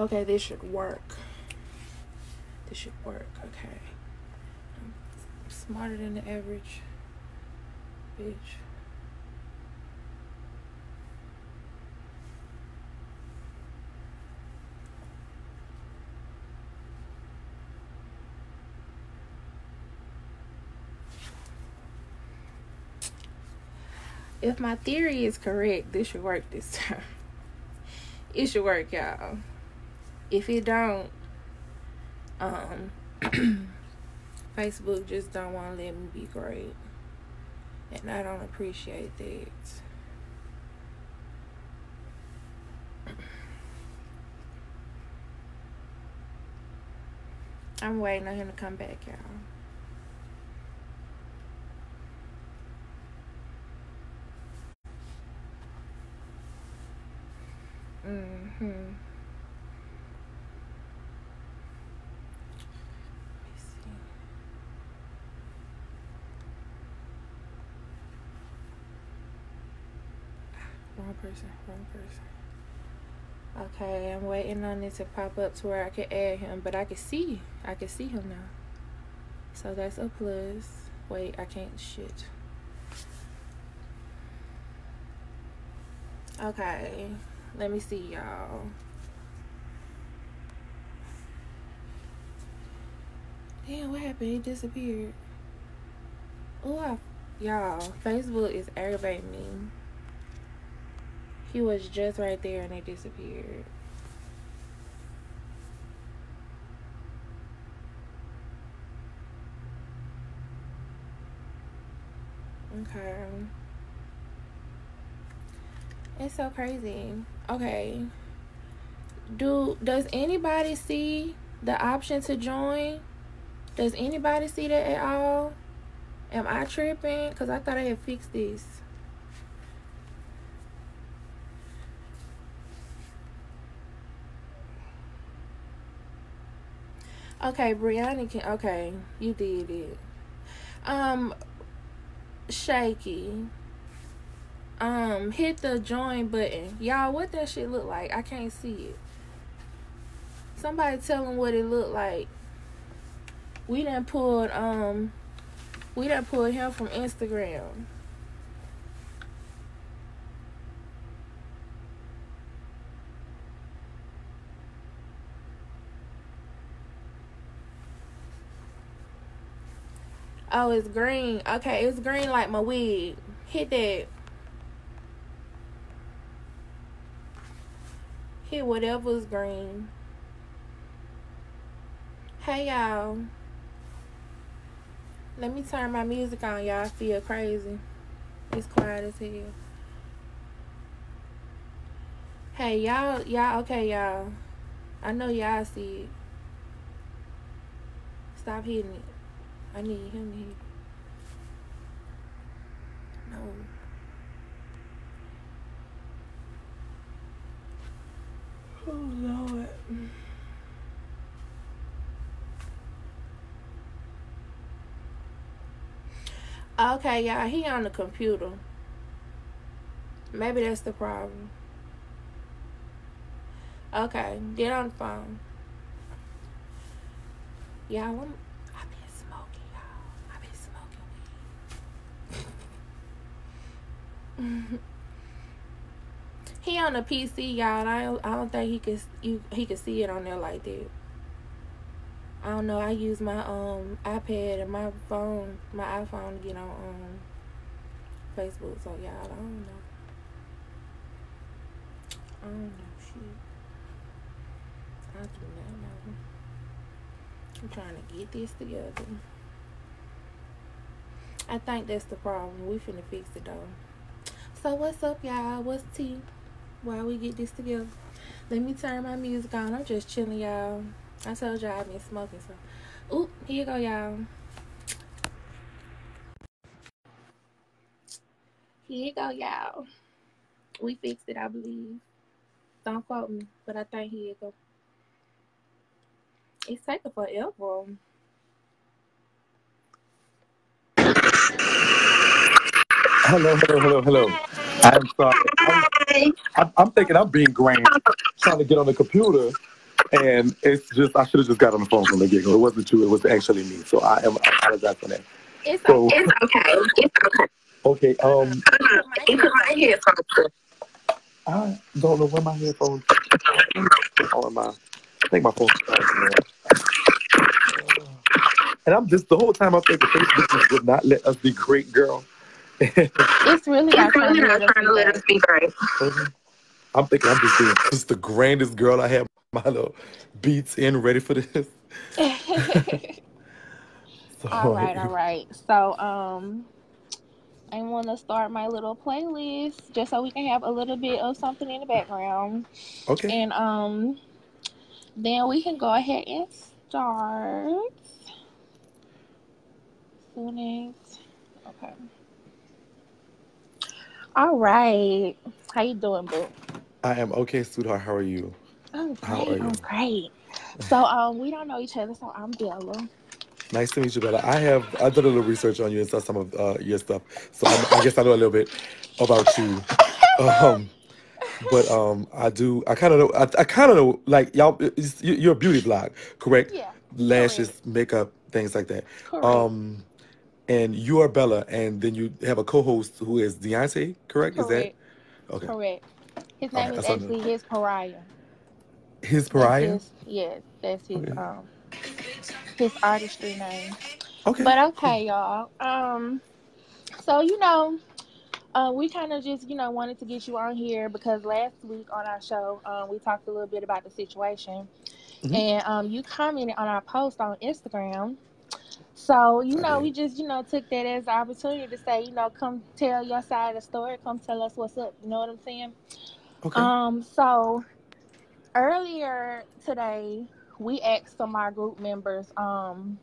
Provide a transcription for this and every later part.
Okay, this should work. This should work. Okay. I'm smarter than the average bitch. If my theory is correct, this should work this time. It should work, y'all. If it don't, um Facebook just don't want to let me be great. And I don't appreciate that. I'm waiting on him to come back, y'all. Mm-hmm. Let me see. Wrong person, wrong person. Okay, I'm waiting on it to pop up to where I can add him, but I can see, I can see him now. So that's a plus. Wait, I can't shit. Okay, let me see y'all. Damn, what happened? He disappeared. Oh, y'all, Facebook is aggravating me. He was just right there and they disappeared. Okay. It's so crazy. Okay. Do does anybody see the option to join? Does anybody see that at all? Am I tripping? Cause I thought I had fixed this. Okay, Brianna can. Okay, you did it. Um, Shakie. Um, hit the join button, y'all. What that shit look like? I can't see it. Somebody tell them what it look like. We done pulled um, we done pulled him from Instagram. Oh, it's green. Okay, it's green like my wig. Hit that. Hit whatever's green. Hey y'all. Let me turn my music on. Y'all feel crazy. It's quiet as hell. Hey y'all, y'all okay, y'all. I know y'all see it. Stop hitting it. I need him it. No. Oh Lord. Okay, y'all, he on the computer. Maybe that's the problem. Okay, get on the phone. Y'all, I'm, I've been smoking, y'all. I've been smoking weed. he on the PC, y'all. I don't, I don't think he could you he could see it on there like that. I don't know. I use my um iPad and my phone, my iPhone to get on um Facebook. So y'all, I don't know. I don't know shit. I do not know. I'm trying to get this together. I think that's the problem. We finna fix it though. So what's up, y'all? What's tea? While we get this together, let me turn my music on. I'm just chilling, y'all. I told y'all I've been smoking, so. Oop, here you go, y'all. Here you go, y'all. We fixed it, I believe. Don't quote me, but I think here you go. It's taking forever. Hello, hello, hello, hello. I'm sorry. I'm, I'm, I'm thinking I'm being grand, trying to get on the computer, and it's just I should have just got on the phone from the get go. It wasn't you. It was actually me. So I am I apologize for that. It's So okay. It's okay. It's okay. okay, um, my headphones. I don't know where my headphones. On my, I think my phone's charging. And I'm just the whole time I'm thinking Facebook just would not let us be great, girl. It's really not It's trying really to not let us trying be to let great. us be great. I'm thinking I'm just being just the grandest girl. I have my little beats in ready for this. So all right, all right. So, um, I want to start my little playlist just so we can have a little bit of something in the background, okay. and um, then we can go ahead and start. Soon as, okay. All right. How you doing, boo? I am okay, sweetheart. How are you? I'm How great. are I'm great. So, um, we don't know each other, so I'm Bella. Nice to meet you, Bella. I have I did a little research on you and saw some of uh, your stuff, so I'm, I guess I know a little bit about you. Um, but um, I do. I kind of know. I, I kind of know. Like y'all, you- you're a beauty blog, correct? Yeah, Lashes, makeup, things like that. correct. Um, and you are Bella, and then you have a co-host who is Deontay, correct? Is that correct. okay? Correct. His name right, is actually his pariah. His That's pariah. his, yes, that's his Okay. um his artistry name. Okay. But okay, y'all. Um, so you know, uh, we kind of just you know wanted to get you on here because last week on our show, um, we talked a little bit about the situation, Mhm. and um, you commented on our post on Instagram. So you know, we just you know took that as an opportunity to say, you know, come tell your side of the story, come tell us what's up. You know what I'm saying? Okay. Um, so earlier today, we asked some of our group members, um,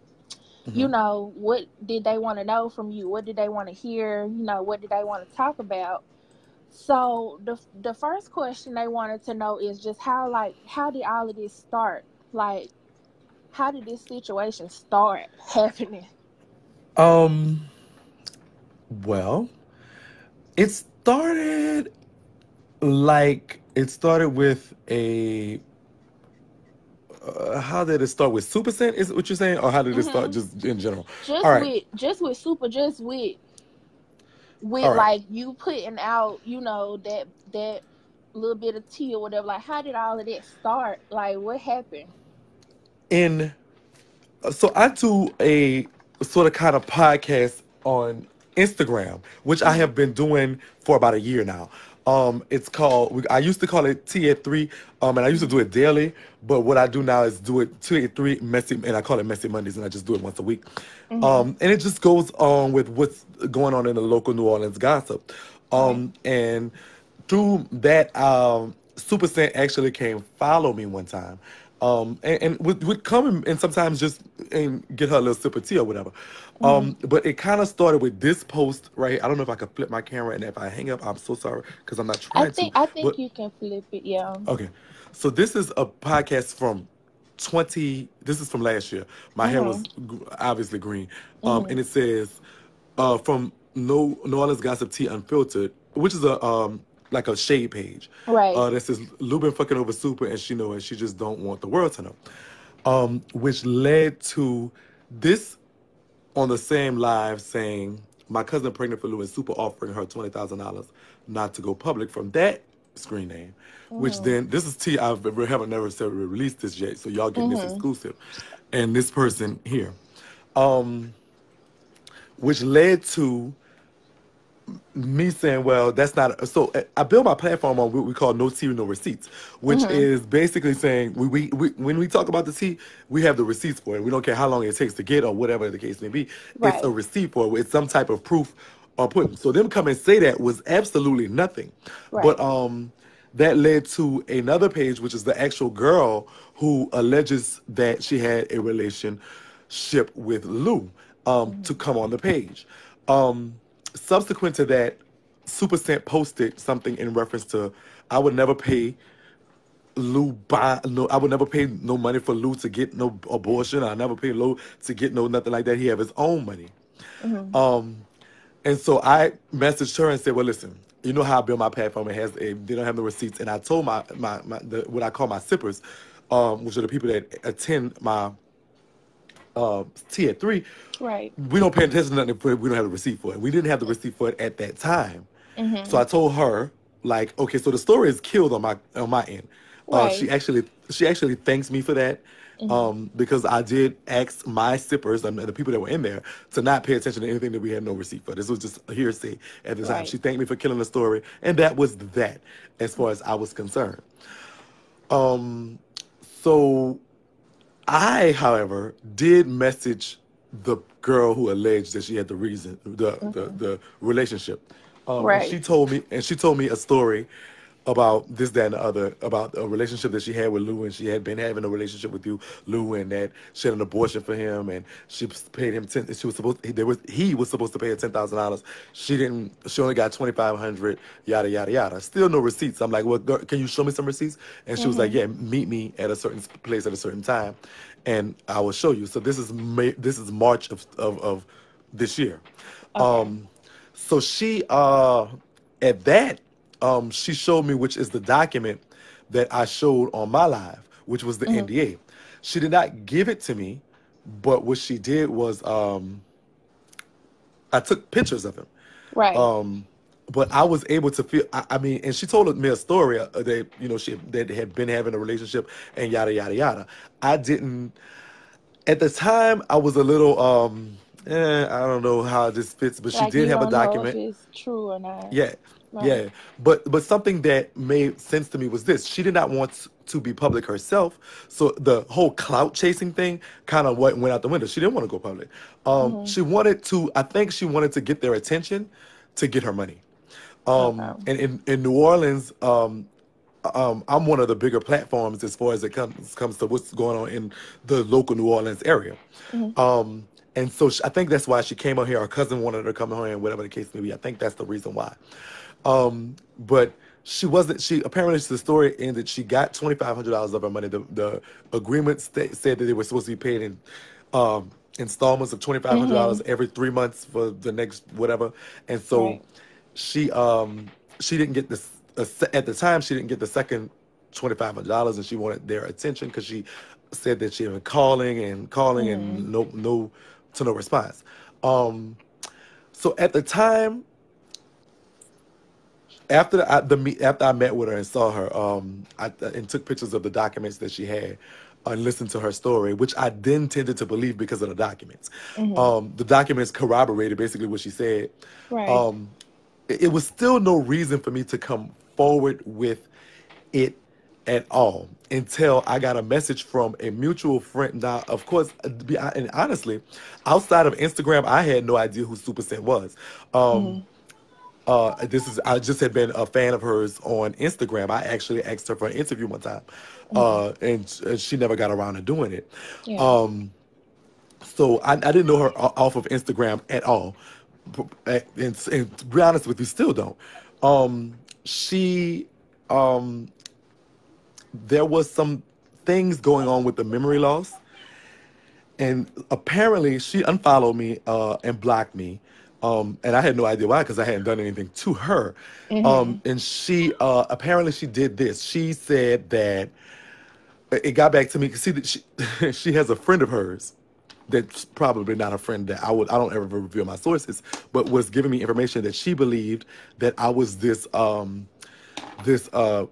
you Mhm. know, what did they want to know from you? What did they want to hear? You know, what did they want to talk about? So the the first question they wanted to know is just how like how did all of this start? Like how did this situation start happening? Um. Well, it started like it started with a. Uh, how did it start with Supa Cent? Is what you're saying, or how did it start Mhm. just in general? Just All right. with just with super just with with right. like you putting out, you know, that that little bit of tea or whatever. Like how did all of that start? Like what happened? In so I do a sort of kind of podcast on Instagram, which I have been doing for about a year now. Um, it's called. I used to call it T at three, um, and I used to do it daily. But what I do now is do it T at three messy, and I call it Messy Mondays, and I just do it once a week. Mhm. Um, and it just goes on with what's going on in the local New Orleans gossip. Um, and through that, um, Supa Cent actually came follow me one time. Um, and, and would, would come and, and sometimes just and get her a little sip of tea or whatever. Um, but it kind of started with this post right here. I don't know if I could flip my camera, and if I hang up, I'm so sorry because I'm not I trying think to. I think But you can flip it, yeah. okay, so this is a podcast from 20. This is from last year. My hair was Mhm. obviously green, um, Mhm. and it says uh, from No New Orleans Gossip Tea Unfiltered, which is a um like a shade page. Right. Uh, that says Lou been fucking over Super, and she know and She just don't want the world to know. Um, which led to this on the same live saying my cousin pregnant for Lou and Super offering her twenty thousand dollars not to go public from that screen name. Which Mhm. then this is T. I haven't never necessarily released this yet, so y'all getting this Mhm. exclusive. And this person here, um, which led to me saying, well, that's not so. uh, I build my platform on what we call no tea, no receipts, which Mhm. is basically saying we, we, we when we talk about the tea, we have the receipts for it. We don't care how long it takes to get or whatever the case may be. It's a receipt for it. It's some type of proof or put. So them come and say that was absolutely nothing. Right. But um, that led to another page, which is the actual girl who alleges that she had a relationship with Lou, um, to come on the page. Um, subsequent to that, Supa Cent posted something in reference to I would never pay Lou buy no I would never pay no money for Lou to get no abortion. I never pay Lou to get no nothing like that. He have his own money. Mhm. Um and so I messaged her and said, Well listen, you know how I build my platform, it has a, they don't have the receipts. And I told my my, my the, what I call my sippers, um, which are the people that attend my uh, T at three, Right. we don't pay attention to nothing if we don't have the receipt for it. We didn't have the receipt for it at that time. Mm-hmm. So I told her, like, okay, so the story is killed on my on my end. Uh, Right. she actually she actually thanks me for that. Mm-hmm. Um, because I did ask my sippers and the people that were in there to not pay attention to anything that we had no receipt for. This was just a hearsay at the time. Right. She thanked me for killing the story, and that was that, as far as I was concerned. Um, so I, however, did message the girl who alleged that she had the reason, the the, the relationship. Um, Right. She told me, and she told me a story about this, that, and the other, about a relationship that she had with Lou, and she had been having a relationship with you, Lou, and that she had an abortion for him, and she paid him ten. She was supposed, there was he was supposed to pay her ten thousand dollars. She didn't. She only got twenty five hundred. Yada yada yada. Still no receipts. I'm like, well, girl, can you show me some receipts? And she was like, yeah, meet me at a certain place at a certain time, and I will show you. So this is May, this is March of of, of this year. Um, so she uh at that um she showed me which is the document that I showed on my live, which was the NDA. She did not give it to me, but what she did was um I took pictures of him. Right. Um, but I was able to feel. I, I mean, and she told me a story uh, that you know she that had been having a relationship and yada yada yada. I didn't. At the time, I was a little. um eh, I don't know how this fits, but she did have a document. true or not. Yeah, Yeah. But but something that made sense to me was this: she did not want to be public herself, so the whole clout chasing thing kind of went went out the window. She didn't want to go public. Um, Mm-hmm. She wanted to. I think she wanted to get their attention to get her money. Um, and in in New Orleans, um, um, I'm one of the bigger platforms as far as it comes comes to what's going on in the local New Orleans area. Mm-hmm. Um, and so she, I think that's why she came out here. Her cousin wanted her to come out here, and whatever the case may be. I think that's the reason why. Um, but she wasn't. She apparently the story ended. She got twenty five hundred dollars of her money. The the agreement sta- said that they were supposed to be paid in um, installments of twenty five hundred dollars every three months for the next whatever. And so Right. she um she didn't get this uh, at the time. She didn't get the second twenty five hundred dollars, and she wanted their attention because she said that she had been calling and calling and no no to no response. Um, so at the time, after I, the meet, after I met with her and saw her, um, I and took pictures of the documents that she had, and listened to her story, which I then tended to believe because of the documents. Um, the documents corroborated basically what she said. Right. Um, it, it was still no reason for me to come forward with it at all until I got a message from a mutual friend. Now, of course, uh, and honestly, outside of Instagram, I had no idea who Supa Cent was. Um, uh, this is I just had been a fan of hers on Instagram. I actually asked her for an interview one time, uh, and, and she never got around to doing it. Yeah. Um, so I, I didn't know her off of Instagram at all, and, and to be honest with you, still don't. Um, she, um, there was some things going on with the memory loss, and apparently she unfollowed me uh, and blocked me. Um, and I had no idea why because I hadn't done anything to her. Um, and she uh, apparently she did this. She said that it got back to me. See that she she has a friend of hers that's probably not a friend that I would I don't ever reveal my sources, but was giving me information that she believed that I was this um this uh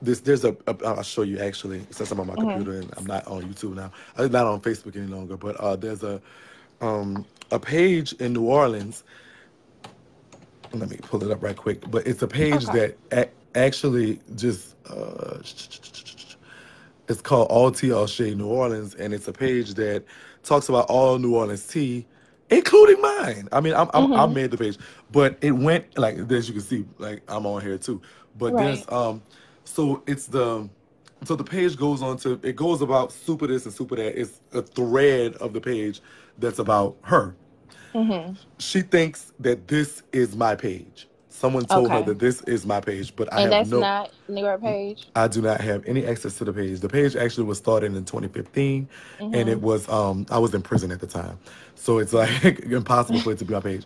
this there's a, a I'll show you actually since I'm on my computer and I'm not on YouTube now. I'm not on Facebook any longer, but uh there's a um a page in New Orleans. Let me pull it up right quick. But it's a page Okay. that a- actually just uh it's called All Tea All Shade New Orleans, and it's a page that talks about all New Orleans tea, including mine. I mean, I'm, I'm, I made the page, but it went like as you can see, like I'm on here too. But there's um, so it's the so the page goes on to it goes about super this and super that. It's a thread of the page that's about her. Mm-hmm. She thinks that this is my page. Someone told her that this is my page, but I and have that's no. not your page. I do not have any access to the page. The page actually was started in 2015, and Mm-hmm. it was um I was in prison at the time, so it's like impossible for it to be my page.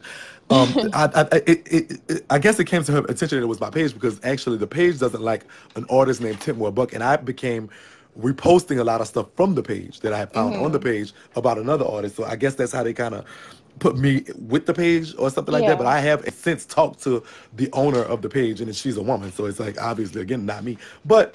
Um, I I, I- it, it, it, I guess it came to her attention that it was my page because actually the page doesn't like an artist named Tip Moore Buck, and I became reposting a lot of stuff from the page that I had found Mm-hmm. on the page about another artist. So I guess that's how they kind of put me with the page or something like that. But I have since talked to the owner of the page, and she's a woman, so it's like obviously again not me, but.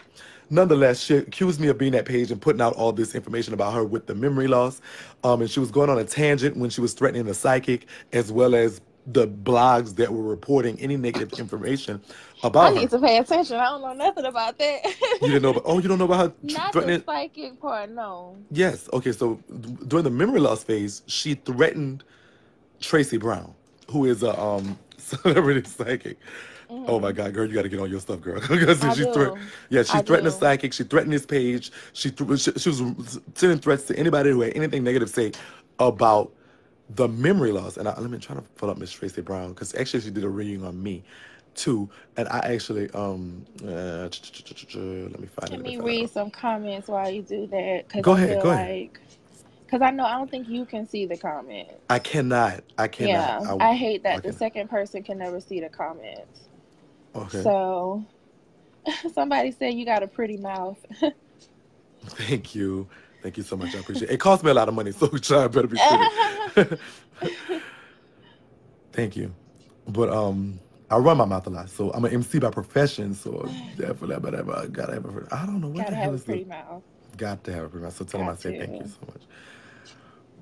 Nonetheless, she accused me of being that page and putting out all this information about her with the memory loss. Um, and she was going on a tangent when she was threatening the psychic, as well as the blogs that were reporting any negative information I about her. need to pay attention. I don't know nothing about that. You didn't know about, oh, you don't know about her Not the threatening? psychic part, no. Yes. Okay. So during the memory loss phase, she threatened Tracy Brown, who is a um celebrity psychic. Oh my God, girl, you got to get on your stuff, girl. Because Mm-hmm. I she do. threat- yeah, she I threatened a psychic. She threatened his page. She, th- she she was sending threats to anybody who had anything negative to say about the memory loss. And I, let me try to pull up Miss Tracy Brown because actually she did a reading on me too. And I actually um uh, let me find it. Let me find it. read some comments while you do that. Cause Go I ahead, go ahead. like, Because I know, I don't think you can see the comments. I cannot. I cannot. Yeah, I, hate that I the second person can never see the comments. Okay. So, somebody said you got a pretty mouth. Thank you. Thank you so much. I appreciate it. It cost me a lot of money, so try better be pretty. Thank you. But um I run my mouth a lot. So I'm an MC by profession, so definitely but I gotta have a I don't know what Gotta the hell have a is pretty the, mouth. got to have a pretty mouth. So tell them I Got say thank you so much.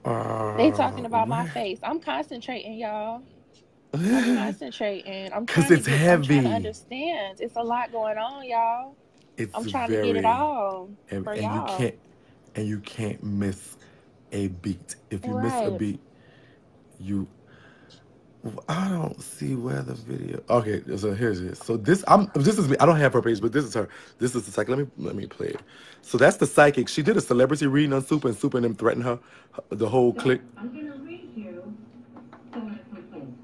Uh, They talking about my face. I'm concentrating, y'all. I'm concentrating. I'm 'Cause trying it's get, I'm heavy. to understand. It's a lot going on, y'all. it's I'm trying very, to get it all and, for and you y'all. can't and you can't miss a beat. If you miss a beat, you I don't see where the video. Okay, so here's it. So this I'm this is me. I don't have her page, but this is her. This is the psychic. Let me let me play it. So that's the psychic. She did a celebrity reading on Super, and Super and them threatened her. The whole clique. I'm gonna read you some of the complaints.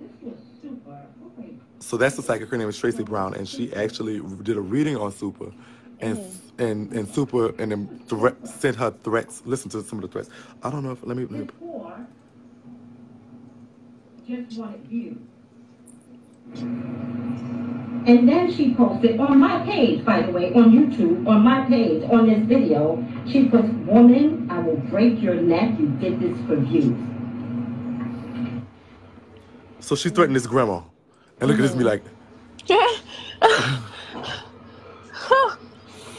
This was super. Okay. So that's the psychic. Her name is Tracy Brown, and she actually did a reading on Super, and and and Super and then threat, sent her threats. Listen to some of the threats. I don't know if let me. Let me This war just wanted views. And then she posted on my page, by the way, on YouTube, on my page, on this video, she puts, woman, I will break your neck, you did this for views. So she threatened his grandma, and look at this me like.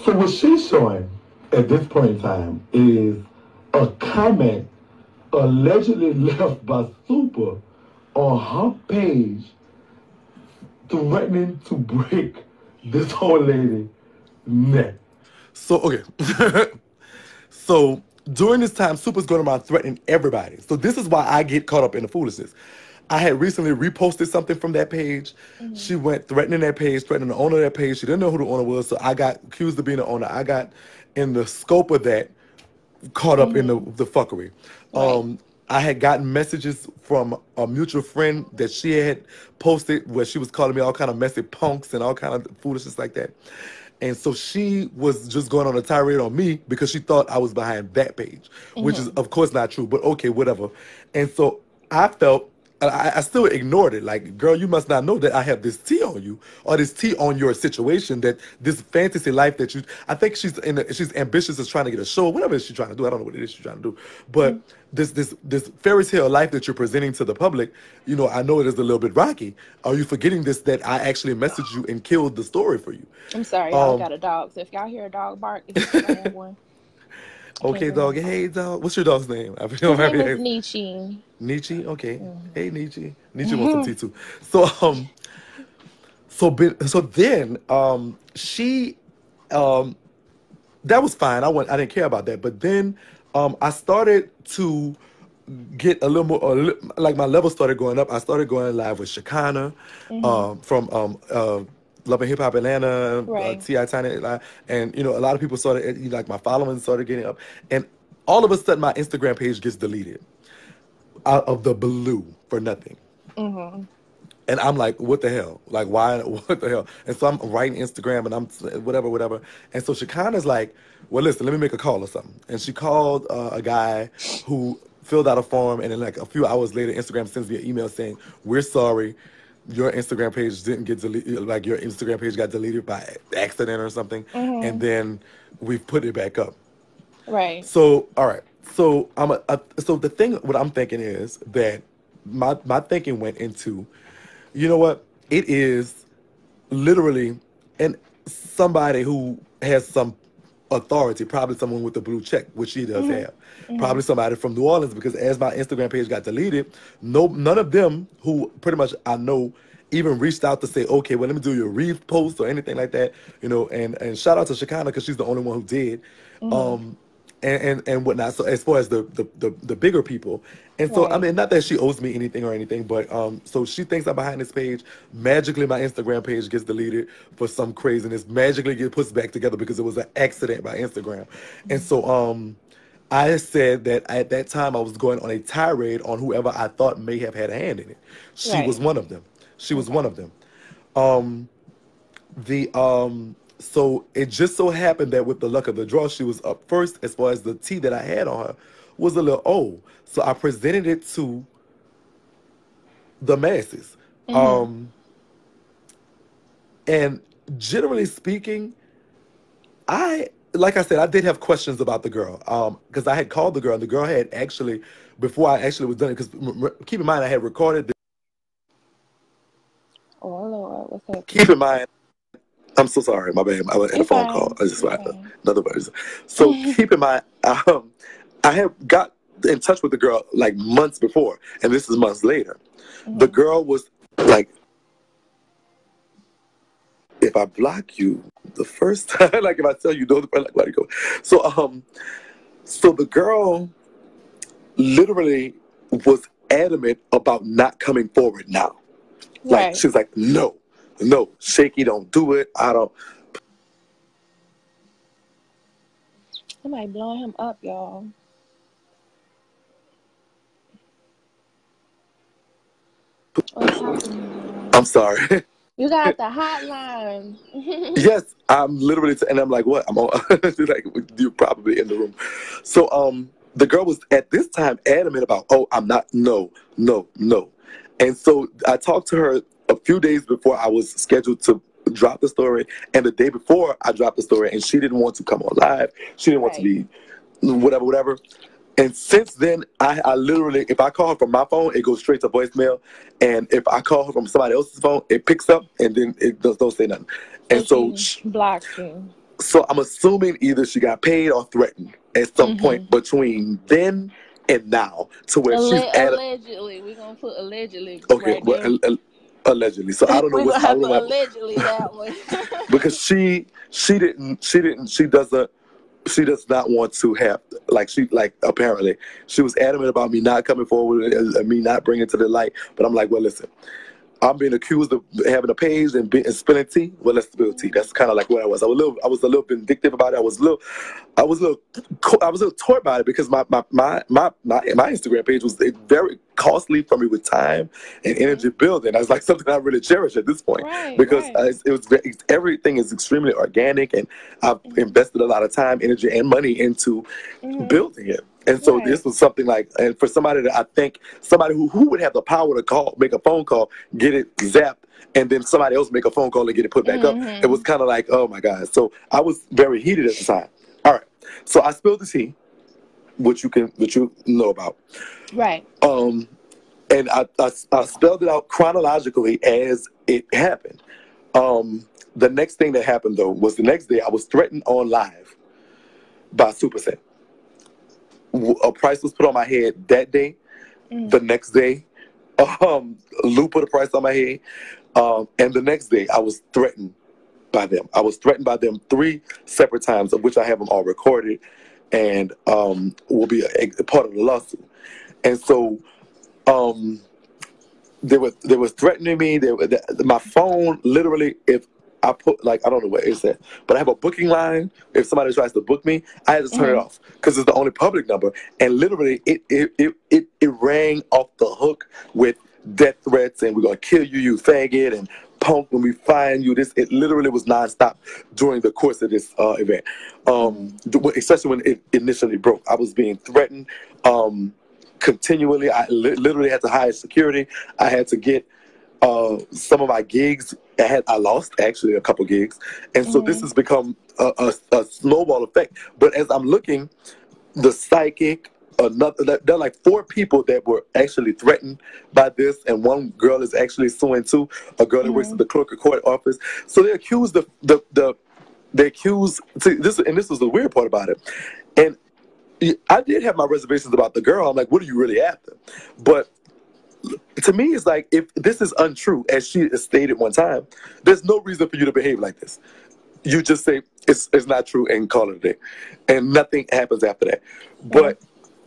So what she's showing at this point in time is a comment allegedly left by Super on her page threatening to break this old lady neck. So okay. so during this time, Super's going around threatening everybody. So this is why I get caught up in the foolishness. I had recently reposted something from that page. She went threatening that page, threatening the owner of that page. She didn't know who the owner was, so I got accused of being the owner. I got in the scope of that caught up in the, the fuckery. Um, I had gotten messages from a mutual friend that she had posted where she was calling me all kind of messy punks and all kind of foolishness like that. And so she was just going on a tirade on me because she thought I was behind that page, which mm-hmm. is of course not true, but okay, whatever. And so I felt I, I still ignored it. Like, girl, you must not know that I have this tea on you, or this tea on your situation. That this fantasy life that you, I think she's in, a, she's ambitious as trying to get a show, whatever she's trying to do. I don't know what it is she's trying to do, but this this this fairy tale life that you're presenting to the public, you know, I know it is a little bit rocky. Are you forgetting this? That I actually messaged you and killed the story for you. I'm sorry, y'all Um, got a dog. So if y'all hear a dog bark, it's one. Okay, Okay, dog. Hey, dog. What's your dog's name? I His don't name have is Nietzsche. Nietzsche, okay. Hey Nietzsche. Nietzsche wants some tea too. So um so so then um she um that was fine. I went I didn't care about that. But then um I started to get a little more a li- like my level started going up. I started going live with Shekinah um from um uh Love and Hip Hop Atlanta, uh, Ti Tiny, and you know a lot of people started like my following started getting up, and all of a sudden my Instagram page gets deleted out of the blue for nothing. Mm-hmm. And I'm like, what the hell? Like, why? What the hell? And so I'm writing Instagram and I'm whatever, whatever. And so Shekinah's like, well, listen, let me make a call or something. And she called uh, a guy who filled out a form. And then, like, a few hours later, Instagram sends me an email saying, we're sorry. Your Instagram page didn't get deleted, like your Instagram page got deleted by accident or something, Mhm. and then we've put it back up. Right. So, all right. So I'm a, a so the thing what I'm thinking is that my my thinking went into, you know what? It is literally and somebody who has some authority, probably someone with a blue check, which she does Mhm. have. Probably somebody from New Orleans because as my Instagram page got deleted, no none of them who pretty much I know even reached out to say, okay, well let me do your repost or anything like that, you know. And and shout out to Shekinah because she's the only one who did, um, and and and whatnot. So as far as the the the, the bigger people, and so I mean, not that she owes me anything or anything, but um, so she thinks I'm behind this page. Magically, my Instagram page gets deleted for some craziness. Magically, get puts back together because it was an accident by Instagram, and so um. I said that at that time I was going on a tirade on whoever I thought may have had a hand in it. She Right. was one of them. She was one of them. Um, the um, so it just so happened that with the luck of the draw, she was up first as far as the tea that I had on her was a little old. So I presented it to the masses. Mhm. Um, and generally speaking, I like I said, I did have questions about the girl. Um, because I had called the girl, and the girl had actually before I actually was done it. Because keep in mind, I had recorded. The, Oh Lord, what's that? keep in mind, I'm so sorry, my bad. I was in a phone fine. call. I just fine. another person. So keep in mind, um, I have got in touch with the girl like months before, and this is months later. The Mhm. girl was like, if I block you the first time, like if I tell you no, like let it go. So um, so the girl literally was adamant about not coming forward now. Like Right. she was like, no, no, Shakie, don't do it. I don't. Somebody blowing him up, y'all. What's happening? I'm sorry. You got the hotline. yes, I'm literally, and I'm like, what? I'm on. She's like, you're probably in the room. So, um, the girl was at this time adamant about, oh, I'm not. No, no, no. And so I talked to her a few days before I was scheduled to drop the story, and the day before I dropped the story, and she didn't want to come on live. She didn't want to be whatever, whatever. And since then, I, I literally, if I call her from my phone, it goes straight to voicemail. And if I call her from somebody else's phone, it picks up and then it does, don't say nothing. And so, so sh- blocked you. so I'm assuming either she got paid or threatened at some Mhm. point between then and now, to where she's at. allegedly, we're gonna put allegedly Okay, right well, there. al- al- allegedly. So I don't know we're what's. I don't know allegedly that one. because she she didn't she didn't she doesn't she does not want to have like she like apparently she was adamant about me not coming forward and and me not bringing it to the light but i'm like well listen i'm being accused of having a page and, be, and spilling tea well let's tea that's kind of like what i was i was a little i was a little vindictive about it i was a little i was a little i was a little torn about it because my my my my, my, my instagram page was very costly for me with time and energy building i was like something i really cherish at this point right, because right. uh, it was very, everything is extremely organic and I've invested a lot of time, energy, and money into Mhm. building it. And so Right. this was something like, and for somebody that I think somebody who, who would have the power to call, make a phone call, get it zapped, and then somebody else make a phone call and get it put back up. Mhm. It was kind of like, oh my god. So I was very heated at the time. All right, so I spilled the tea, which you can, which you know about. Right. Um, and I, I, I spelled it out chronologically as it happened. Um, the next thing that happened though was the next day I was threatened on live by Supa Cent. W- A price was put on my head that day. Mhm. The next day, um, Lou put a price on my head, um, and the next day I was threatened by them. I was threatened by them three separate times, of which I have them all recorded, and um, will be a, a part of the lawsuit. And so, um, they were they was threatening me. They were, the, my phone literally, if I put like I don't know what it said, but I have a booking line. If somebody tries to book me, I had to turn it Mhm. off because it's the only public number. And literally, it it, it it it rang off the hook with death threats and we're gonna kill you, you faggot, and punk when we find you. This it literally was nonstop during the course of this uh, event. Um, especially when it initially broke, I was being threatened. Um, continually. I li- literally had to hire security. I had to get uh, some of my gigs I had I lost actually a couple gigs, and so this Mhm. has become a, a, a snowball effect. But as I'm looking, the psychic. Another, there are like four people that were actually threatened by this, and one girl is actually suing too. A girl that works at the clerk of court office. So they accused the the the they accused see, this, and this was the weird part about it. And I did have my reservations about the girl. I'm like, what are you really after? But to me, it's like if this is untrue, as she stated one time, there's no reason for you to behave like this. You just say it's it's not true and call it a day, and nothing happens after that. But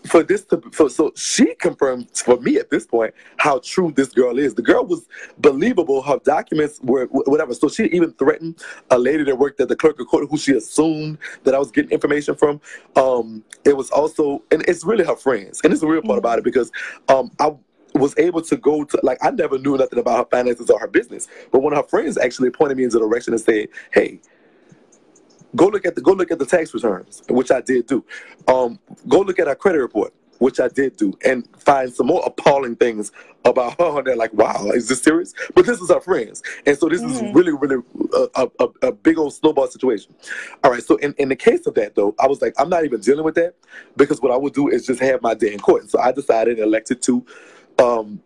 for this to for, so she confirmed for me at this point how true this girl is. The girl was believable. Her documents were whatever. So she even threatened a lady that worked at the clerk of court who she assumed that I was getting information from. Um, it was also and it's really her friends. And it's the real part about it because um, I was able to go to like I never knew nothing about her finances or her business, but one of her friends actually pointed me in the direction and said, "Hey." Go look at the go look at the tax returns, which I did do. Um, go look at our credit report, which I did do, and find some more appalling things about her. And they're like, "Wow, is this serious?" But this is our friends, and so this is really, really a, a, a- a big old snowball situation. All right, so in, in the case of that though, I was like, I'm not even dealing with that because what I would do is just have my day in court. And so I decided and elected to um,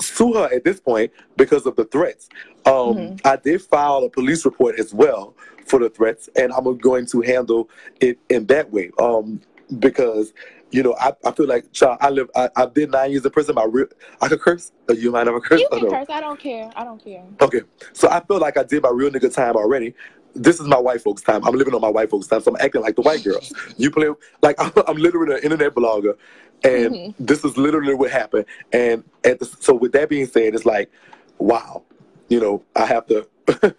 sue her at this point because of the threats. Um, I did file a police report as well for the threats, and I'm going to handle it in that way. Um, because you know, I, I feel like child, I live. I, I did nine years in prison. My real, I could curse. Uh, You mind if I curse? You can no? curse. I don't care. I don't care. Okay, so I feel like I did my real nigga time already. This is my white folks' time. I'm living on my white folks' time, so I'm acting like the white girls. You play like I'm, I'm literally an internet blogger, and Mhm. this is literally what happened. And at the, so with that being said, it's like, wow, you know, I have to,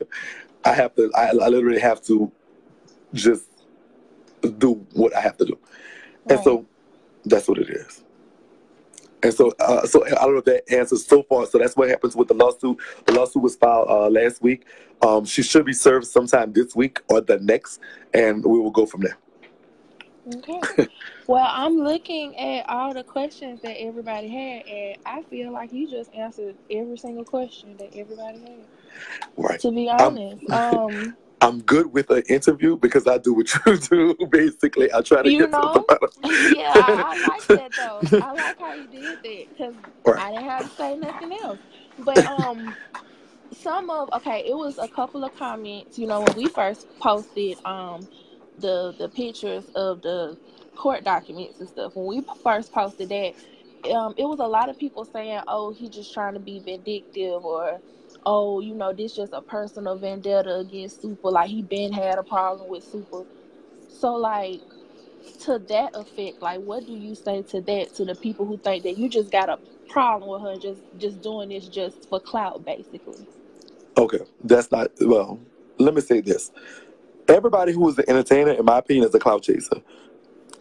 I have to, I, I literally have to just do what I have to do, and so that's what it is. And so, uh, so I don't know if that answers so far. So that's what happens with the lawsuit. The lawsuit was filed uh, last week. Um, she should be served sometime this week or the next, and we will go from there. Okay. well, I'm looking at all the questions that everybody had, and I feel like you just answered every single question that everybody had. Right. To be honest, um, I'm good with an interview because I do what you do. Basically, I try to You get know? to the bottom. yeah, I, I like that though. I like how you did that because Right. I didn't have to say nothing else. But um, some of okay, it was a couple of comments. You know, when we first posted um the the pictures of the court documents and stuff. When we first posted that, um, it was a lot of people saying, "Oh, he's just trying to be vindictive," or "Oh, you know, this just a personal vendetta against Super." Like he been had a problem with Super. So like to that effect, like what do you say to that to the people who think that you just got a problem with her just just doing this just for clout basically? Okay, that's not well. Let me say this: everybody who is an entertainer, in my opinion, is a clout chaser.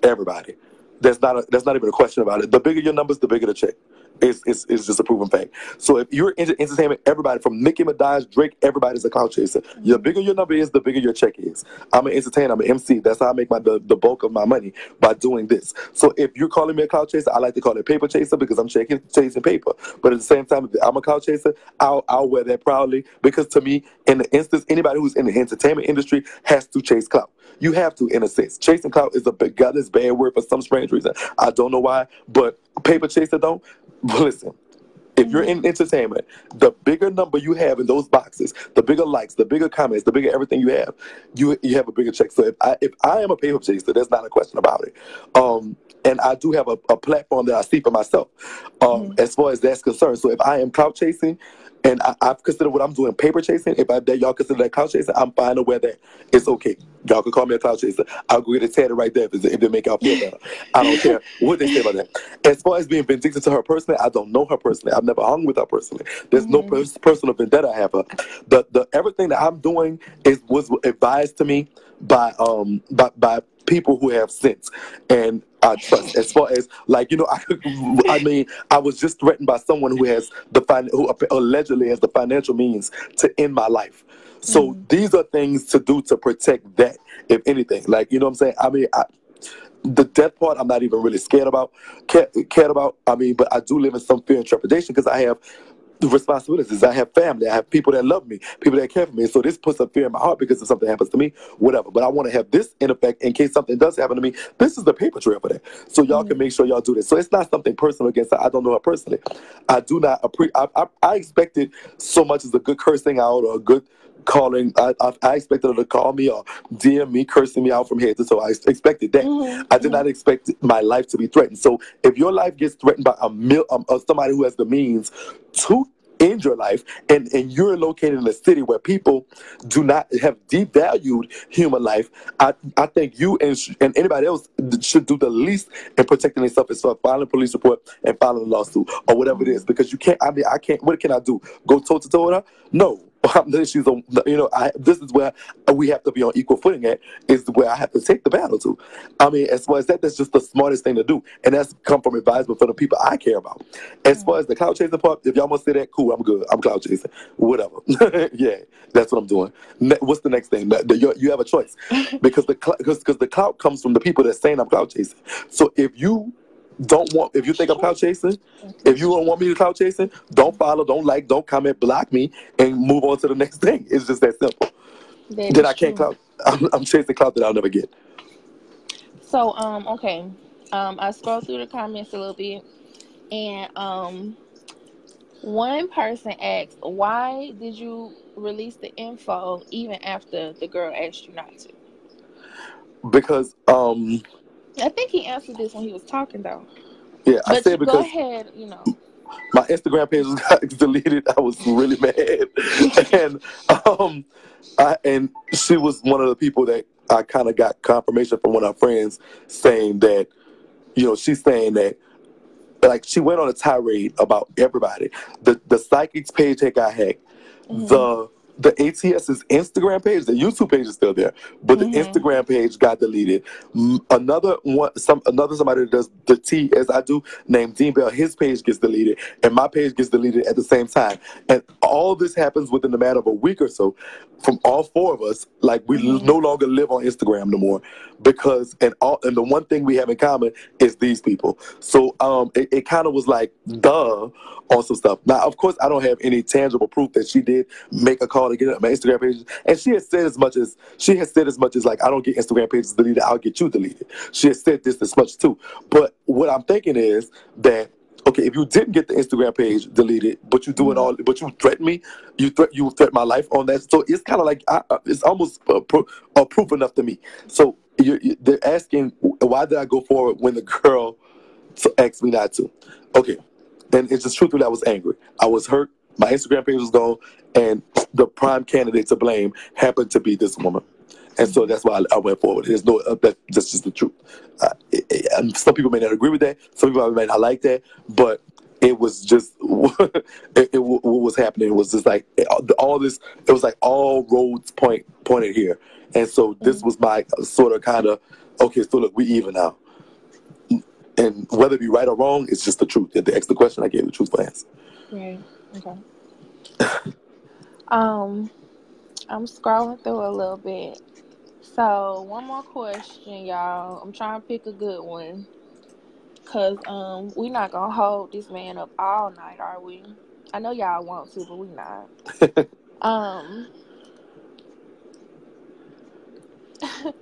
Everybody. That's not a, that's not even a question about it. The bigger your numbers, the bigger the check. It's, it's, it's just a proven fact. So if you're into entertainment, everybody from Nicki Minaj, Drake, everybody's a clout chaser. The bigger your number is, the bigger your check is. I'm an entertainer. I'm an MC. That's how I make my the, the bulk of my money by doing this. So if you're calling me a clout chaser, I like to call it paper chaser because I'm checking chasing paper. But at the same time, if I'm a clout chaser, I'll I'll wear that proudly because to me, in the instance, anybody who's in the entertainment industry has to chase clout. You have to, in a sense. Chasing clout is a this bad word for some strange reason. I don't know why, but paper chaser don't. But listen, if you're in entertainment, the bigger number you have in those boxes, the bigger likes, the bigger comments, the bigger everything you have, you you have a bigger check. So if I if I am a paper chaser, there's not a question about it. Um, and I do have a, a platform that I see for myself, um, as far as that's concerned. So if I am clout chasing, and I, I consider what I'm doing paper chasing, if I that y'all consider that clout chasing, I'm fine wear that. It's okay. Y'all can call me a clout chaser. I'll go get a tatted right there if, if it make y'all feel better. I don't care what they say about that. As far as being vindictive to her personally, I don't know her personally. I've never hung with her personally. There's no pers- personal vendetta I have her. The the everything that I'm doing is was advised to me by um by by people who have sense and I trust. As far as like you know, I I mean, I was just threatened by someone who has the fin- who allegedly has the financial means to end my life. So mm-hmm. these are things to do to protect that, if anything. Like you know what I'm saying? I mean, I, the death part I'm not even really scared about, cared, cared about. I mean, but I do live in some fear and trepidation because I have the responsibilities. I have family. I have people that love me, people that care for me. So this puts a fear in my heart because if something happens to me, whatever. But I want to have this in effect in case something does happen to me. This is the paper trail for that. So y'all can mm-hmm. make sure y'all do this. So it's not something personal against her. I don't know her personally. I do not appre- I, I, I expected so much as a good cursing out or a good calling. I, I, I expected her to call me or DM me, cursing me out from head to toe. I expected that. Mhm, I did not expect my life to be threatened. So if your life gets threatened by a mil, um, uh, somebody who has the means to end your life, and and you're located in a city where people do not have devalued human life, I I think you and sh- and anybody else should do the least in protecting themselves as far filing a police report and filing a lawsuit or whatever it is. Because you can't. I mean, I can't. What can I do? Go toe to toe with her? No. She's a, you know, I, this is where we have to be on equal footing at, is where I have to take the battle to. I mean, as far as that, that's just the smartest thing to do. And that's come from advisement from the people I care about. As mm. far as the clout chasing part, if y'all want to say that, cool, I'm good. I'm clout chasing. Whatever. yeah, that's what I'm doing. Ne- what's the next thing? The- the- you, you have a choice. Because the because because the clout comes from the people that's saying I'm clout chasing. So if you don't want if you think I'm clout chasing, if you don't want me to clout chasing, don't follow, don't like, don't comment, block me, and move on to the next thing. It's just that simple. that Then I can't true. cloud. I'm, I'm chasing clout that I'll never get. So, um, okay. Um, I scrolled through the comments a little bit, and um, one person asked, "Why did you release the info even after the girl asked you not to?" Because um I think he answered this when he was talking, though. yeah, I said you go because ahead, you know. my Instagram page was deleted. I was really mad, and um, I, and she was one of the people that I kind of got confirmation from one of our friends saying that, you know, she's saying that, like, she went on a tirade about everybody. The the psychics page had got hacked. Mhm. The the ATS's Instagram page, the YouTube page is still there, but the Mhm. Instagram page got deleted. Another one, some another somebody that does the T as I do, named Dean Bell, his page gets deleted, and my page gets deleted at the same time. And all this happens within the matter of a week or so. From all four of us, like we Mhm. no longer live on Instagram no more, because and all and the one thing we have in common is these people. So um, it, it kind of was like duh on some stuff. Now, of course, I don't have any tangible proof that she did make a call to get my Instagram page, and she has said as much as she has said as much as like I don't get Instagram pages deleted, I'll get you deleted. She has said this as much too. But what I'm thinking is that okay, if you didn't get the Instagram page deleted, but you do it all, but you threaten me, you threat you threat my life on that. So it's kind of like I, it's almost uh, pro, uh, proof enough to me. So you you- they're asking why did I go forward when the girl to asked me not to? Okay, and it's just truthfully I was angry. I was hurt. My Instagram page was gone, and the prime candidate to blame happened to be this woman. And so that's why I, I went forward. There's no, uh, that, that's just the truth. Uh, it, it- some people may not agree with that. Some people may not like that. But it was just, it, it, what was happening was just like all this, it was like all roads point pointed here. And so this was my sort of kind of, okay, so look, we even now. And whether it be right or wrong, it's just the truth. If they asked the question, I gave the truthful answer. Right. Okay. um, I'm scrolling through a little bit. So one more question, y'all. I'm trying to pick a good one. Cause um we not gonna hold this man up all night, are we? I know y'all want to, but we not. Um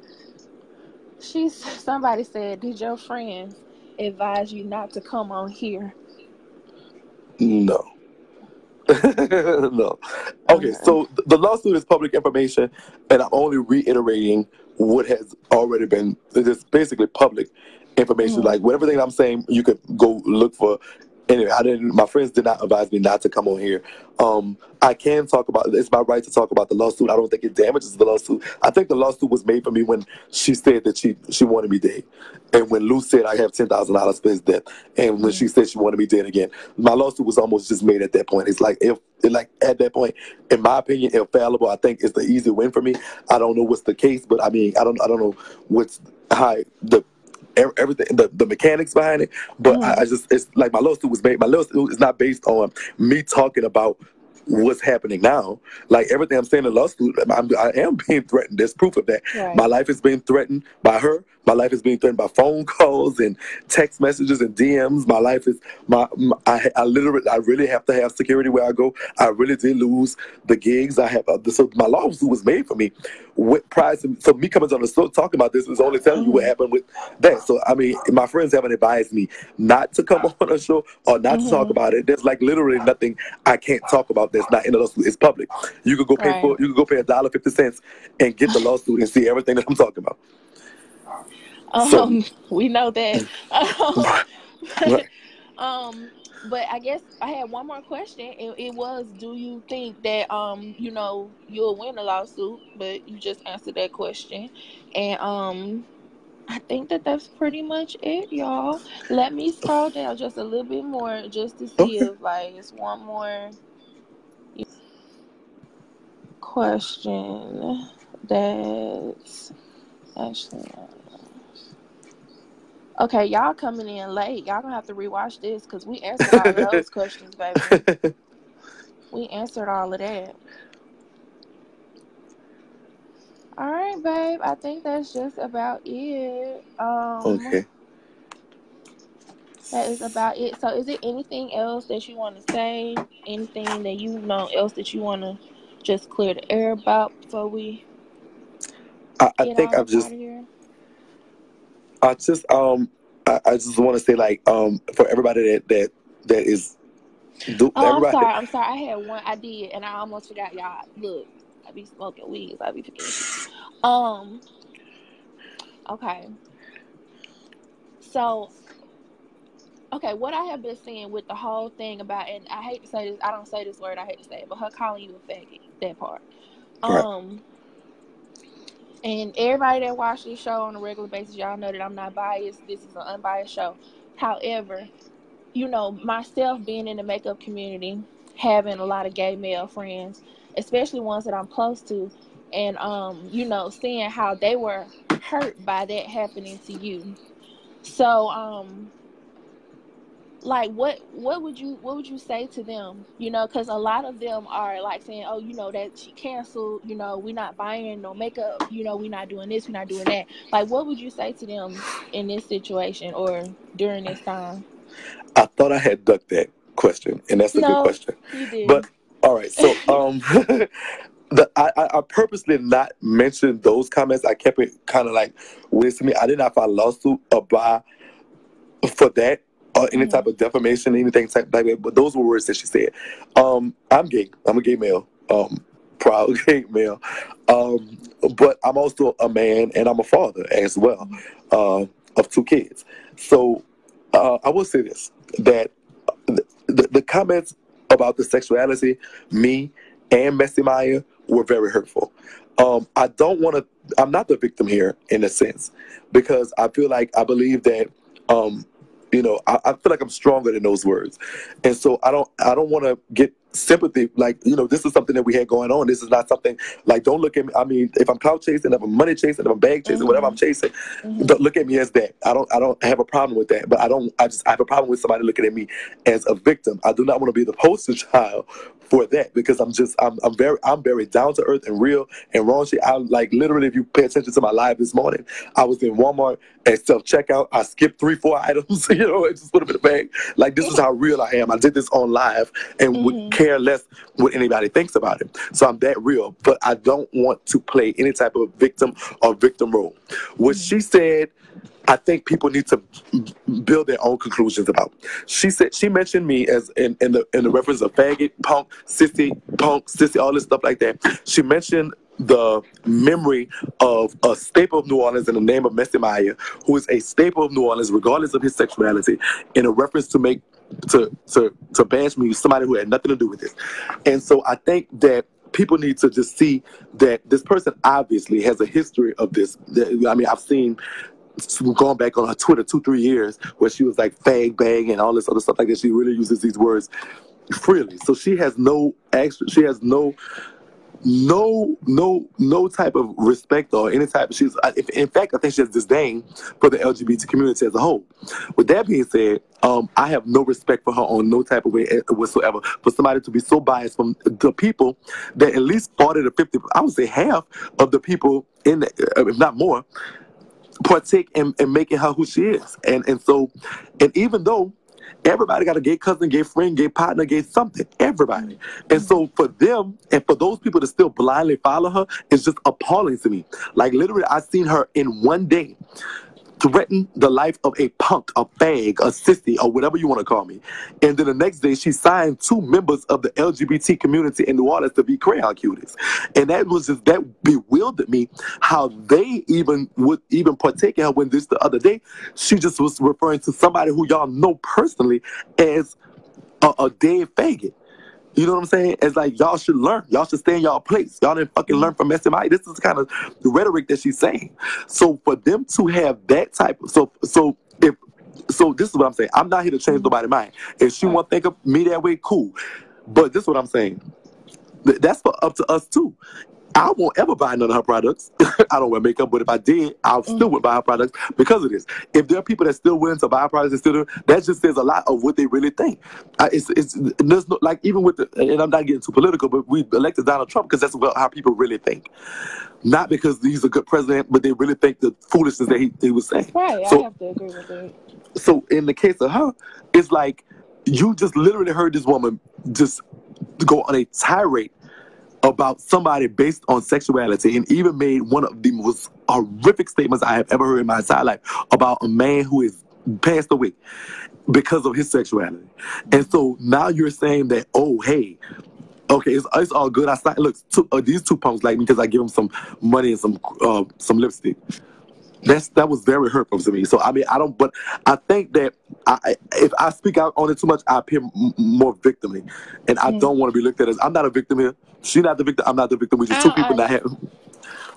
She's somebody said, Did your friends advise you not to come on here? No. no. Okay, so the lawsuit is public information, and I'm only reiterating what has already been. It's basically public information. Mhm. Like whatever thing I'm saying, you could go look for. Anyway, I didn't. My friends did not advise me not to come on here. Um, I can talk about. It's my right to talk about the lawsuit. I don't think it damages the lawsuit. I think the lawsuit was made for me when she said that she she wanted me dead, and when Lou said I have ten thousand dollars for his death, and when she said she wanted me dead again, my lawsuit was almost just made at that point. It's like if like at that point, in my opinion, infallible. I think it's the easy win for me. I don't know what's the case, but I mean, I don't I don't know what's how the everything the, the mechanics behind it. But I, I just it's like my lawsuit was made. My lawsuit is not based on me talking about what's happening now. Like everything I'm saying in the lawsuit, I'm, I am being threatened. There's proof of that. Right. My life is being threatened by her. My life is being threatened by phone calls and text messages and DMs. My life is my, my I, I literally I really have to have security where I go. I really did lose the gigs. I have uh, so my lawsuit was made for me. With prize, so me coming on the show talking about this is only telling you what happened with that. So I mean, my friends haven't advised me not to come on a show or not to talk about it. There's like literally nothing I can't talk about that's not in the lawsuit. It's public. You could go pay Right. for you could go pay a dollar fifty cents and get the lawsuit and see everything that I'm talking about. So- Um, we know that. Um, Right. Um, but I guess I had one more question, and it was: Do you think that um, you know, you'll win a lawsuit? But you just answered that question, and um, I think that that's pretty much it, y'all. Let me scroll down just a little bit more, just to see Okay. if like it's one more question that's actually. Okay, y'all coming in late. Y'all gonna have to rewatch this because we answered all of those questions, baby. We answered all of that. All right, babe. I think that's just about it. Um, okay. that is about it. So, is there anything else that you want to say? Anything that you know else that you want to just clear the air about before we I, I think I've just out of here? I just um I, I just want to say like um for everybody that that that is do Oh, I'm sorry. I'm sorry. I had one. I did, and I almost forgot, y'all. Look, I be smoking weed. so I be forgetting. Um. Okay. So. Okay, what I have been seeing with the whole thing about, and I hate to say this, I don't say this word, I hate to say it, but her calling you a faggot, that part. Right. Um, and everybody that watch this show on a regular basis, y'all know that I'm not biased. This is an unbiased show. However, you know, myself being in the makeup community, having a lot of gay male friends, especially ones that I'm close to, and um, you know, seeing how they were hurt by that happening to you. So, um, like what what would you what would you say to them you know because a lot of them are like saying oh you know that she canceled you know we're not buying no makeup you know we're not doing this we're not doing that like what would you say to them in this situation or during this time I thought I had ducked that question, and that's a good question. you did But all right, so um, the I, I purposely not mentioned those comments. I kept it kind of like with to me. I did not file a lawsuit about for that or any Mhm. type of defamation, anything type like that. But those were words that she said. Um, I'm gay. I'm a gay male. Um, proud gay male. Um, but I'm also a man and I'm a father as well uh, of two kids. So uh, I will say this: that the, the, the comments about the sexuality, me and Messy Mya, were very hurtful. Um, I don't want to. I'm not the victim here in a sense because I feel like I believe that. Um, you know, I, I feel like I'm stronger than those words, and so I don't. I don't want to get sympathy. Like you know, this is something that we had going on. This is not something like. Don't look at me. I mean, if I'm clout chasing, if I'm money chasing, if I'm bag chasing, whatever I'm chasing, Mhm. don't look at me as that. I don't. I don't have a problem with that. But I don't. I just. I have a problem with somebody looking at me as a victim. I do not want to be the poster child for that because I'm just. I'm. I'm very. I'm very down to earth and real and raunchy. I like literally. If you pay attention to my live this morning, I was in Walmart at self checkout. I skipped three, four items. You know, and just put them in the bag. Like this is how real I am. I did this on live and Mhm. would care less what anybody thinks about it. So I'm that real. But I don't want to play any type of victim or victim role. What she said. I think people need to build their own conclusions about. She said she mentioned me as in, in the in the reference of faggot, punk, sissy, punk, sissy, all this stuff like that. She mentioned the memory of a staple of New Orleans in the name of Messy Mya, who is a staple of New Orleans, regardless of his sexuality, in a reference to make to to to bash me, somebody who had nothing to do with this. And so I think that people need to just see that this person obviously has a history of this. I mean, I've seen going back on her Twitter two, three years where she was like fag bang and all this other stuff like that. She really uses these words freely. So she has no extra, she has no no no no type of respect or any type. She's in fact I think she has disdain for the LGBT community as a whole. With that being said, um, I have no respect for her on no type of way eh, whatsoever. For somebody to be so biased from the people that at least forty to fifty, I would say half of the people in, the, uh, if not more, partake in, in making her who she is. And and so, and even though everybody got a gay cousin, gay friend, gay partner, gay something, everybody. And so for them and for those people to still blindly follow her, it's just appalling to me. Like literally, I seen her in one day threaten the life of a punk, a fag, a sissy, or whatever you want to call me. And then the next day, she signed two members of the LGBT community in New Orleans to be crayon cuties. And that was just, that bewildered me how they even would even partake in her when this the other day, she just was referring to somebody who y'all know personally as a, a dead faggot. You know what I'm saying? It's like y'all should learn. Y'all should stay in y'all place. Y'all didn't fucking learn mm-hmm. from SMI. This is kind of the rhetoric that she's saying. So for them to have that type of so so if so this is what I'm saying. I'm not here to change mm-hmm. nobody's mind. If she want to think of me that way, cool. But this is what I'm saying. That's for up to us too. I won't ever buy none of her products. I don't wear makeup, but if I did, I still mm. would buy her products because of this. If there are people that still willing to buy her products and still, that just says a lot of what they really think. I, it's it's there's no like even with the and I'm not getting too political, but we elected Donald Trump because that's what how people really think, not because he's a good president, but they really think the foolishness that he, he was saying. Right, I have to agree with that. so in the case of her, it's like you just literally heard this woman just go on a tirade about somebody based on sexuality and even made one of the most horrific statements I have ever heard in my entire life about a man who is passed away because of his sexuality. And so now you're saying that, oh, hey, okay, it's, it's all good. I signed, look, two, uh, these two punks like me because I give them some money and some uh, some lipstick. That's that was very hurtful to me. So I mean, I don't. But I think that I, if I speak out on it too much, I appear m- more victimly, and I Mm. don't want to be looked at as I'm not a victim here. She's not the victim. I'm not the victim. We just two people I- that have.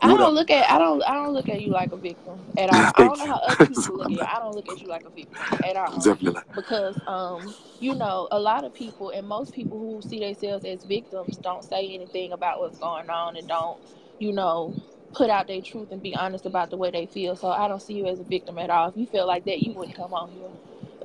I don't up? look at I don't I don't look at you like a victim at all. I don't know how other people look at you. I don't look at you like a victim at all. Definitely not. because um you know a lot of people and most people who see themselves as victims don't say anything about what's going on and don't you know put out their truth and be honest about the way they feel. So i don't see you as a victim at all. If you feel like that you wouldn't come on here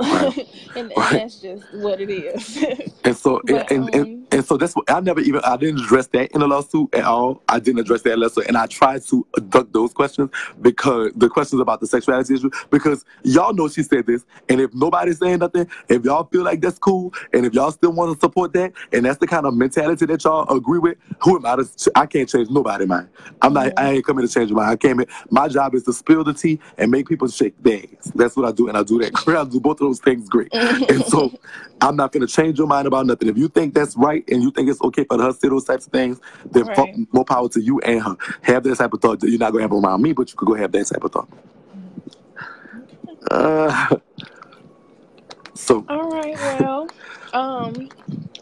Right. and, and that's just what it is And so, But, and, and, um, and so that's what I never even I didn't address that in the lawsuit at all. I didn't address that lawsuit, and I tried to duck those questions because the questions about the sexuality issue because y'all know she said this, and if nobody's saying nothing, if y'all feel like that's cool, and if y'all still want to support that, and that's the kind of mentality that y'all agree with, who am I to? I can't change nobody's mind. I'm not. I ain't coming to change mind. I came in. My job is to spill the tea and make people shake their ass. That's what I do, and I do that. I do both of those things great. and so I'm not going to change your mind about nothing. If you think that's right and you think it's okay for her to say those types of things, then Right. more power to you and her. Have that type of thought. You're not going to have around me, but you could go have that type of thought. Uh, so all right well um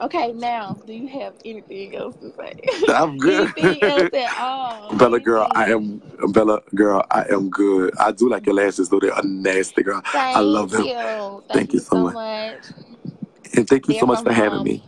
okay now do you have anything else to say I'm good. anything else at all Bella girl, I am Bella girl, I am good. I do like your lashes though; they are nasty, girl. Thank I love them, you. Thank, Thank you you so much. much. and thank you They're so much for having me.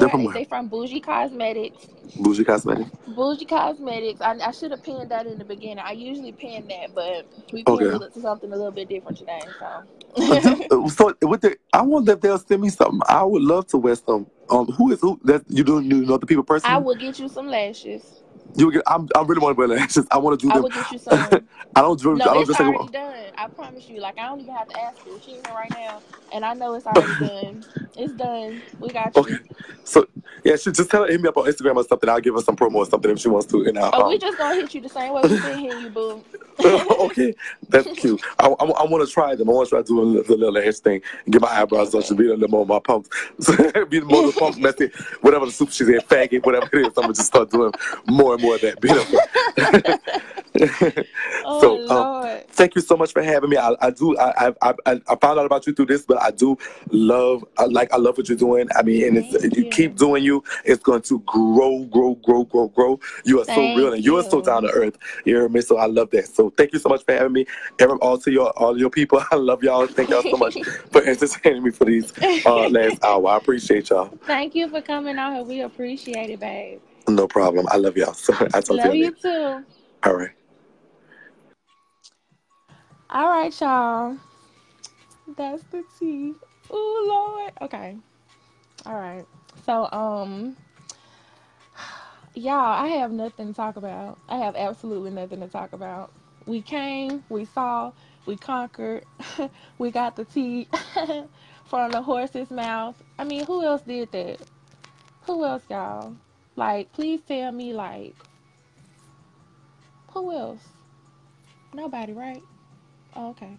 They're from where? they from Bougie Cosmetics. Bougie Cosmetics. Bougie Cosmetics. I, I should have pinned that in the beginning. I usually pin that, but we pinned Okay. a little, something a little bit different today. Uh, So uh, so with the, I wonder if they'll send me something. I would love to wear some. Um, who is who? That you don't you know the people personally? I will get you some lashes. You get, I'm, I really want to wear lashes. I want to do I will get you some. I don't do. I don't it's just like. already done. I promise you. Like I don't even have to ask her. She's here right now, and I know it's already done. It's done. We got you. Okay. So yeah, she just tell her hit me up on Instagram or something. I'll give her some promo or something if she wants to. And I'll, Oh, we um, just gonna hit you the same way we been hitting you, boo. okay, that's cute. I, I, I want to try them. I want to try doing the little lash thing and get my eyebrows done. Should be a little more of my pumps. be more the pumps messy. Whatever the soup she's in, faggot, whatever it is. I'm gonna just start doing more and more of that. Beautiful. Oh so um, thank you so much for having me. I, I do. I, I I I found out about you through this, but I do love. I like. I love what you're doing. I mean, and it's, Thank you you. keep doing you. It's going to grow, grow, grow, grow, grow. You are so real, and you are so down to earth. You hear me? So I love that. So thank you so much for having me. Every, all to your all your people. I love y'all. Thank y'all so much for entertaining me for these uh, last hour. I appreciate y'all. Thank you for coming out here. We appreciate it, babe. No problem. I love y'all. So I talk to Love you you later. too. All right. All right, y'all. That's the tea. Ooh, Lord. Okay. All right. So, um, y'all, I have nothing to talk about. I have absolutely nothing to talk about. We came, we saw, we conquered, we got the tea from the horse's mouth. I mean, who else did that? Who else, y'all? Like, please tell me, like, who else? Nobody, right? Oh, okay.